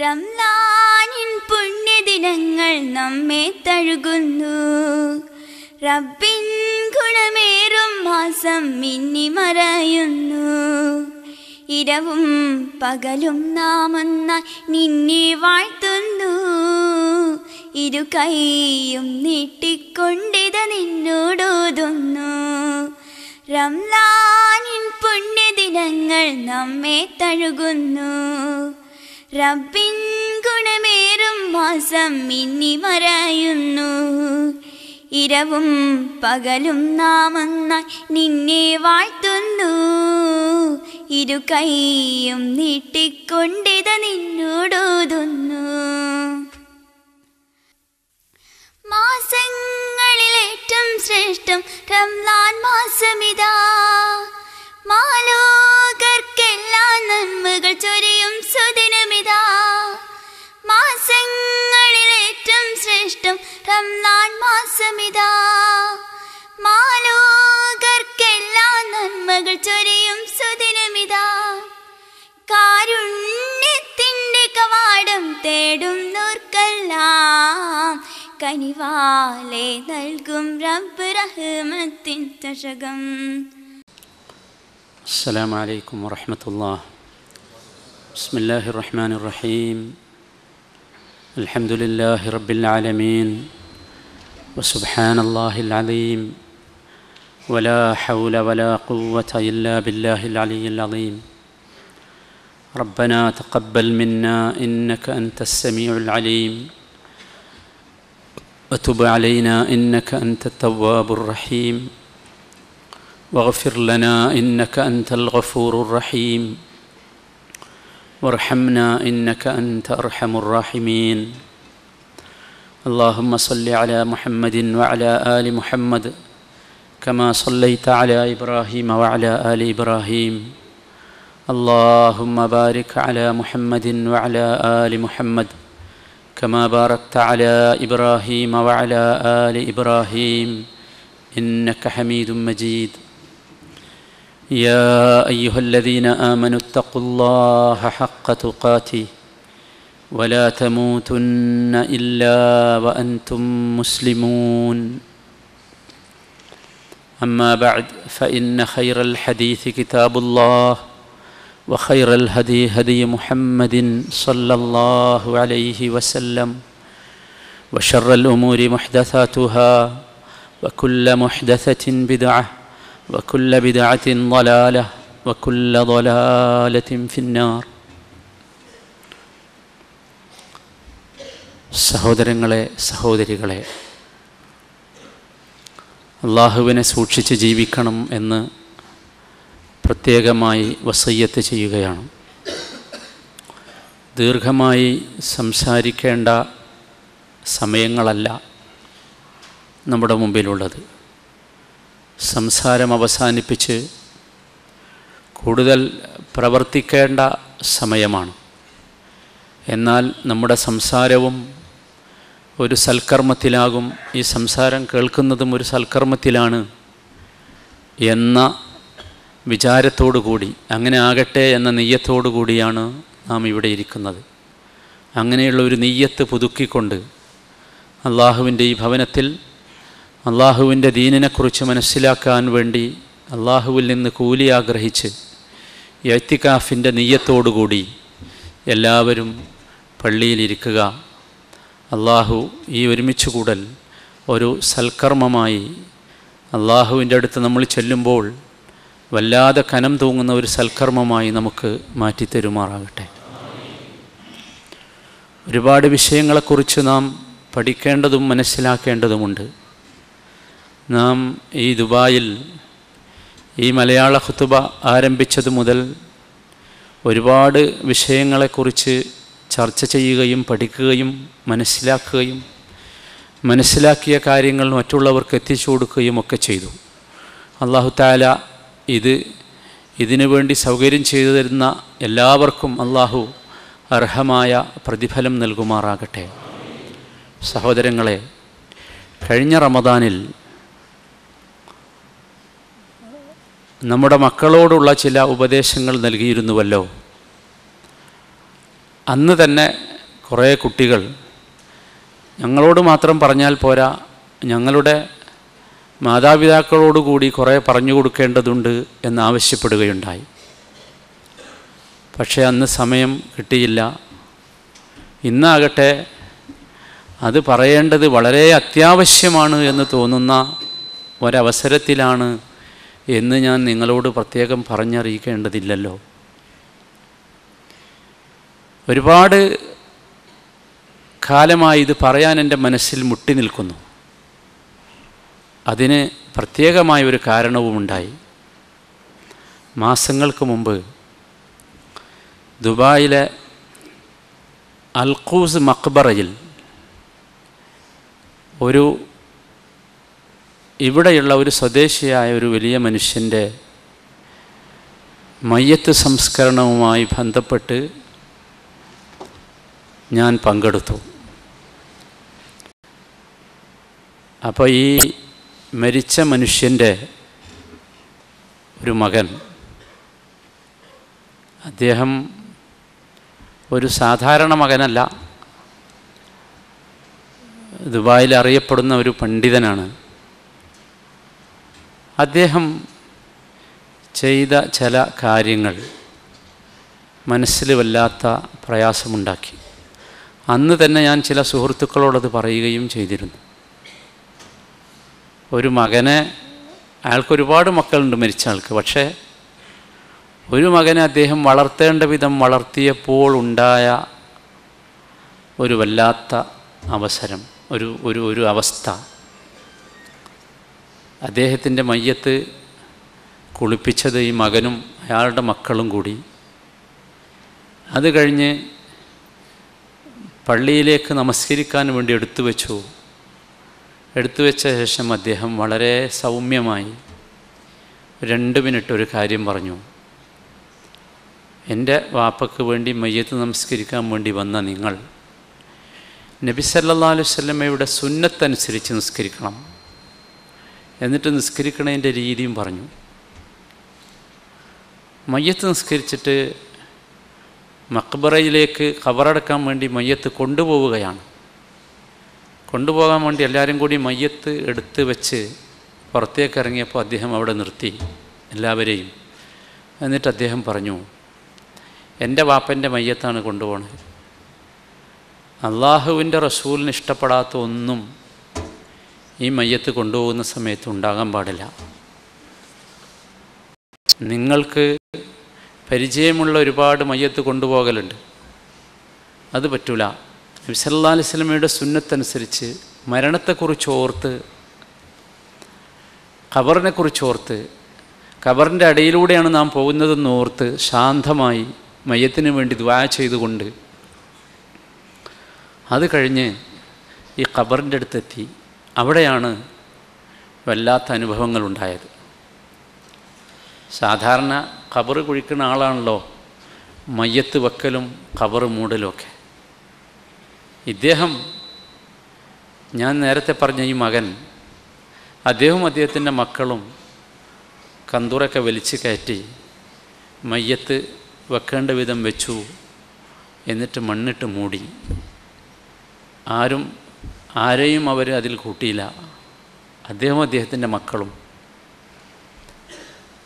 റംലാനിൻ പുണ്യദിനങ്ങൾ നമ്മെ തഴുകുന്നു. റബ്ബിൻ ഗുണമേറും മാസം മിന്നി മറയുന്നു. ഇരവും പകലും നാമെന്ന നിന്നെ വാഴ്ത്തുന്നു. ഇരു കൈയും നീട്ടിക്കൊണ്ടിത നിന്നോടോതുന്നു. റംലാനിൻ പുണ്യദിനങ്ങൾ നമ്മെ തഴുകുന്നു. റബ്ബിൻ ഗുണമേറും മാസം മിന്നി മറയുന്നു. ഇരവും പകലും നാമൊന്നായി നിന്നെ വാഴ്ത്തുന്നു. ഇരു കൈയും നീട്ടിക്കൊണ്ടിത നിന്നോടോതുന്നു. മാസങ്ങളിലേറ്റം ശ്രേഷ്ഠം റംലാൻ മാസമിതാ. മാലോകർക്കെല്ലാ കനിവാലെ നൽകും റബ്ബ് റഹ്മത്തിൻ ചഷകം السلام عليكم ورحمة الله بسم الله الرحمن الرحيم الحمد لله رب العالمين وسبحان الله العظيم ولا حول ولا قوة إلا بالله العلي العظيم ربنا تقبل منا إنك أنت السميع العليم وتب علينا إنك أنت التواب الرحيم. واغفر لنا إنك أنت الغفور الرحيم. وارحمنا إنك أنت أرحم الراحمين. اللهم صل على محمد وعلى آل محمد كما صليت على إبراهيم وعلى آل إبراهيم. اللهم بارك على محمد وعلى آل محمد. كما باركت على إبراهيم وعلى آل إبراهيم إنك حميد مجيد. يا أيها الذين آمنوا اتقوا الله حق تقاته ولا تموتن إلا وأنتم مسلمون. أما بعد فإن خير الحديث كتاب الله وخير الهدي هدي محمد صلى الله عليه وسلم وشر الامور محدثاتها وكل محدثه بدعه وكل بدعة ضلالة وكل ضلالة في النار സഹോദരങ്ങളെ സഹോദരികളെ അള്ളാഹുവിനെ സൂക്ഷിച്ച് ജീവിക്കണം എന്ന് പ്രത്യേകമായി വസയ്യത്ത് ചെയ്യുകയാണ്. ദീർഘമായി സംസാരിക്കേണ്ട സമയങ്ങളല്ല നമ്മുടെ മുമ്പിലുള്ളത്. സംസാരം അവസാനിപ്പിച്ച് കൂടുതൽ പ്രവർത്തിക്കേണ്ട സമയമാണ്. എന്നാൽ നമ്മുടെ സംസാരവും ഒരു സൽക്കർമ്മത്തിലാകും. ഈ സംസാരം കേൾക്കുന്നതും ഒരു സൽക്കർമ്മത്തിലാണ് എന്ന വിചാരത്തോടു കൂടി അങ്ങനെ ആകട്ടെ എന്ന നെയ്യത്തോടു കൂടിയാണ് നാം ഇവിടെ ഇരിക്കുന്നത്. അങ്ങനെയുള്ള ഒരു നെയ്യത്ത് പുതുക്കിക്കൊണ്ട് അള്ളാഹുവിന്റെ ഈ ഭവനത്തിൽ അള്ളാഹുവിന്റെ ദീനിനെക്കുറിച്ച് മനസ്സിലാക്കാൻ വേണ്ടി അള്ളാഹുവിൽ നിന്ന് കൂലി ആഗ്രഹിച്ച് എത്തിക്കാഫിന്റെ നെയ്യത്തോടുകൂടി എല്ലാവരും പള്ളിയിലിരിക്കുക അള്ളാഹു ഈ ഒരുമിച്ച് കൂടൽ ഒരു സൽക്കർമ്മമായി അള്ളാഹുവിന്റെ അടുത്ത് നമ്മൾ ചെല്ലുമ്പോൾ വല്ലാതെ കനം തൂങ്ങുന്ന ഒരു സൽക്കർമ്മമായി നമുക്ക് മാറ്റിത്തരുമാറാകട്ടെ. ഒരുപാട് വിഷയങ്ങളെക്കുറിച്ച് നാം പഠിക്കേണ്ടതും മനസ്സിലാക്കേണ്ടതുമുണ്ട്. നാം ഈ ദുബായിൽ ഈ മലയാള ഹുത്തുബ ആരംഭിച്ചതു മുതൽ ഒരുപാട് വിഷയങ്ങളെക്കുറിച്ച് ചർച്ച ചെയ്യുകയും പഠിക്കുകയും മനസ്സിലാക്കുകയും മനസ്സിലാക്കിയ കാര്യങ്ങൾ മറ്റുള്ളവർക്ക് എത്തിച്ചു കൊടുക്കുകയും ഒക്കെ ചെയ്തു. അള്ളാഹു താല ഇത് ഇതിനു വേണ്ടി സൗകര്യം ചെയ്തു തരുന്ന എല്ലാവർക്കും അള്ളാഹു അർഹമായ പ്രതിഫലം നൽകുമാറാകട്ടെ. സഹോദരങ്ങളെ കഴിഞ്ഞ റമദാനിൽ നമ്മുടെ മക്കളോടുള്ള ചില ഉപദേശങ്ങൾ നൽകിയിരുന്നുവല്ലോ. അന്ന് തന്നെ കുറേ കുട്ടികൾ ഞങ്ങളോട് മാത്രം പറഞ്ഞാൽ പോരാ ഞങ്ങളുടെ മാതാപിതാക്കളോടുകൂടി കുറേ പറഞ്ഞു കൊടുക്കേണ്ടതുണ്ട് എന്നാവശ്യപ്പെടുകയുണ്ടായി പക്ഷേ അന്ന് സമയം കിട്ടിയില്ല. ഇന്നാകട്ടെ അത് പറയേണ്ടത് വളരെ അത്യാവശ്യമാണ് എന്ന് തോന്നുന്ന ഒരവസരത്തിലാണ് എന്ന് ഞാൻ നിങ്ങളോട് പ്രത്യേകം പറഞ്ഞറിയിക്കേണ്ടതില്ലല്ലോ. ഒരുപാട് കാലമായി ഇത് പറയാൻ എന്റെ മനസ്സിൽ മുട്ടി നിൽക്കുന്നു. അതിന് പ്രത്യേകമായ ഒരു കാരണവുമുണ്ടായി. മാസങ്ങൾക്ക് മുമ്പ് ദുബായിലെ അൽഖൂസ് മക്ബറയിൽ ഒരു ഇവിടെയുള്ള ഒരു സ്വദേശിയായ ഒരു വലിയ മനുഷ്യന്റെ മയ്യത്ത് സംസ്കരണവുമായി ബന്ധപ്പെട്ട് ഞാൻ പങ്കെടുത്തു. അപ്പോൾ ഈ മരിച്ച മനുഷ്യന്റെ ഒരു മകൻ. അദ്ദേഹം ഒരു സാധാരണ മകനല്ല. ദുബായിൽ അറിയപ്പെടുന്ന ഒരു പണ്ഡിതനാണ്. അദ്ദേഹം ചെയ്ത ചില കാര്യങ്ങൾ മനസ്സിൽ വല്ലാത്ത പ്രയാസമുണ്ടാക്കി. അന്ന് തന്നെ ഞാൻ ചില സുഹൃത്തുക്കളോടത് പറയുകയും ചെയ്തിരുന്നു. ഒരു മകനെ അയാൾക്ക് ഒരുപാട് മക്കളുണ്ട് മരിച്ച ആൾക്ക് പക്ഷേ ഒരു മകനെ അദ്ദേഹം വളർത്തേണ്ട വിധം വളർത്തിയപ്പോൾ ഉണ്ടായ ഒരു വല്ലാത്ത അവസരം ഒരു ഒരു ഒരു അവസ്ഥ. അദ്ദേഹത്തിന്റെ മയ്യത്ത് കുളിപ്പിച്ചത് ഈ മകനും അയാളുടെ മക്കളും കൂടി. അത് കഴിഞ്ഞ് പള്ളിയിലേക്ക് നമസ്കരിക്കാൻ വേണ്ടി എടുത്തു വെച്ചു എടുത്തു വെച്ച ശേഷം അദ്ദേഹം വളരെ സൗമ്യമായി രണ്ട് മിനിറ്റ് ഒരു കാര്യം പറഞ്ഞു. എന്റെ വാപ്പയ്ക്ക് വേണ്ടി മയ്യത്ത് നമസ്കരിക്കാൻ വേണ്ടി വന്ന നിങ്ങൾ നബി സല്ലാ അലൈഹി സ്വല്ലമ്മയുടെ സുന്നത്തനുസരിച്ച് നിസ്കരിക്കണം. എന്നിട്ട് നിസ്കരിക്കണതിന്റെ രീതിയും പറഞ്ഞു. മയ്യത്ത് നിസ്കരിച്ചിട്ട് മക്ബറയിലേക്ക് ഖബറടക്കാൻ വേണ്ടി മയ്യത്ത് കൊണ്ടുപോവുകയാണ്. കൊണ്ടുപോകാൻ വേണ്ടി എല്ലാവരും കൂടി മയ്യത്ത് എടുത്ത് വെച്ച് പുറത്തേക്ക് ഇറങ്ങിയപ്പോൾ അദ്ദേഹം അവിടെ നിർത്തി എല്ലാവരെയും. എന്നിട്ട് അദ്ദേഹം പറഞ്ഞു എന്റെ വാപ്പന്റെ മയ്യത്താണ് കൊണ്ടുപോകുന്നത് അള്ളാഹുവിന്റെ റസൂലിന് ഇഷ്ടപ്പെടാത്ത ഒന്നും ഈ മയ്യത്ത് കൊണ്ടുപോകുന്ന സമയത്ത് ഉണ്ടാകാൻ പാടില്ല. നിങ്ങൾക്ക് പരിചയമുള്ള ഒരുപാട് മയ്യത്ത് കൊണ്ടുപോകലുണ്ട്. അത് പറ്റൂല. നബി സല്ലാ അലൈഹി സ്വലമയുടെ സുന്നത്തനുസരിച്ച് മരണത്തെക്കുറിച്ച് ഓർത്ത് ഖബറിനെക്കുറിച്ച് ഓർത്ത് ഖബറിന്റെ അടിയിലൂടെയാണ് നാം പോകുന്നതെന്ന് ഓർത്ത് ശാന്തമായി മയ്യത്തിന് വേണ്ടി ദ്വാ ചെയ്തുകൊണ്ട് അത് കഴിഞ്ഞ് ഈ ഖബറിന്റെ അടുത്തെത്തി. അവിടെയാണ് വല്ലാത്ത അനുഭവങ്ങളുണ്ടായത്. സാധാരണ ഖബറ് കുഴിക്കുന്ന ആളാണല്ലോ മയ്യത്ത് വെക്കലും ഖബറ് മൂടലും ഒക്കെ. ഇദ്ദേഹം ഞാൻ നേരത്തെ പറഞ്ഞ ഈ മകൻ അദ്ദേഹവും അദ്ദേഹത്തിന്റെ മക്കളും കന്തൂറൊക്കെ വലിച്ചു കയറ്റി മയ്യത്ത് വെക്കേണ്ട വിധം വെച്ചു എന്നിട്ട് മണ്ണിട്ട് മൂടി. ആരും ആരെയും അവർ അതിൽ കൂട്ടിയില്ല. അദ്ദേഹവും അദ്ദേഹത്തിന്റെ മക്കളും.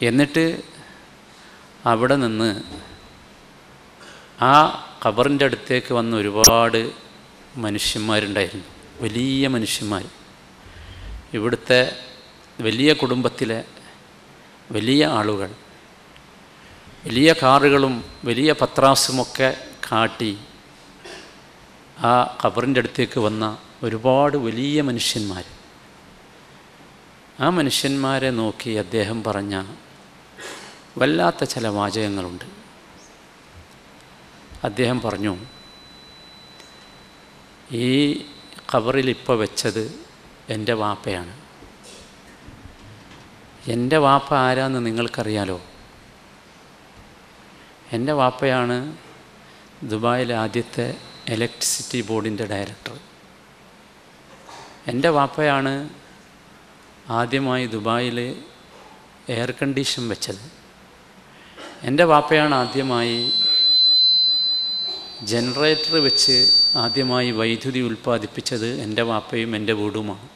എന്നിട്ട് അവിടെ നിന്ന് ആ ഖബറിന്റെ അടുത്തേക്ക് വന്ന ഒരുപാട് മനുഷ്യന്മാരുണ്ടായിരുന്നു. വലിയ മനുഷ്യന്മാർ. ഇവിടുത്തെ വലിയ കുടുംബത്തിലെ വലിയ ആളുകൾ വലിയ കാറുകളും വലിയ പത്രാസുമൊക്കെ കാട്ടി ആ ഖബറിന്റെ അടുത്തേക്ക് വന്ന ഒരുപാട് വലിയ മനുഷ്യന്മാർ. ആ മനുഷ്യന്മാരെ നോക്കി അദ്ദേഹം പറഞ്ഞ വല്ലാത്ത ചില വാചകങ്ങളുണ്ട്. അദ്ദേഹം പറഞ്ഞു ഈ കവറിൽ ഇപ്പോൾ വെച്ചത് എന്റെ വാപ്പയാണ്. എന്റെ വാപ്പ ആരാന്ന് നിങ്ങൾക്കറിയാലോ? എന്റെ വാപ്പയാണ് ദുബായിലെ ആദ്യത്തെ ഇലക്ട്രിസിറ്റി ബോർഡിന്റെ ഡയറക്ടർ. എന്റെ വാപ്പയാണ് ആദ്യമായി ദുബായിൽ എയർ കണ്ടീഷൻ വെച്ചത്. എന്റെ വാപ്പയാണ് ആദ്യമായി ജനറേറ്റർ വെച്ച് ആദ്യമായി വൈദ്യുതി ഉൽപ്പാദിപ്പിച്ചത് എന്റെ വാപ്പയും എന്റെ വീടുമാണ്.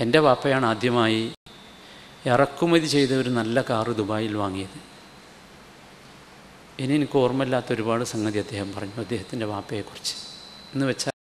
എന്റെ വാപ്പയാണ് ആദ്യമായി ഇറക്കുമതി ചെയ്ത ഒരു നല്ല കാറ് ദുബായിൽ വാങ്ങിയത്. ഇനി എനിക്ക് ഓർമ്മയില്ലാത്ത ഒരുപാട് സംഗതി അദ്ദേഹം പറഞ്ഞു അദ്ദേഹത്തിന്റെ വാപ്പയെക്കുറിച്ച്. എന്ന് വെച്ചാൽ